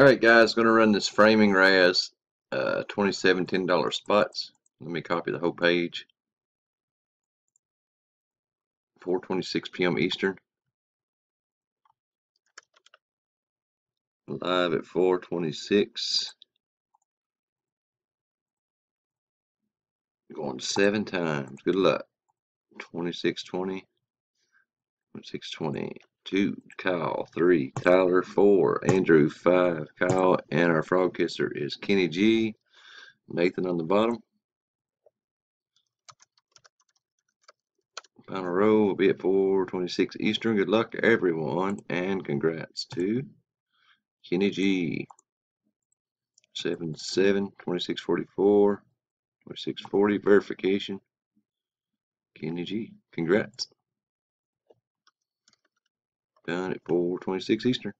Alright guys, going to run this Framing Razz uh, 27 $10 spots. Let me copy the whole page. 4.26 p.m. Eastern. Live at 4.26. Going seven times. Good luck. 2620. 2620. Two. Kyle. Three. Tyler. Four. Andrew. Five. Kyle. And our frog kisser is Kenny G. Nathan on the bottom. Final row will be at 426 Eastern. Good luck to everyone and congrats to Kenny G. 7 7 2644 2640 verification. Kenny G. Congrats. Done at 426 Eastern.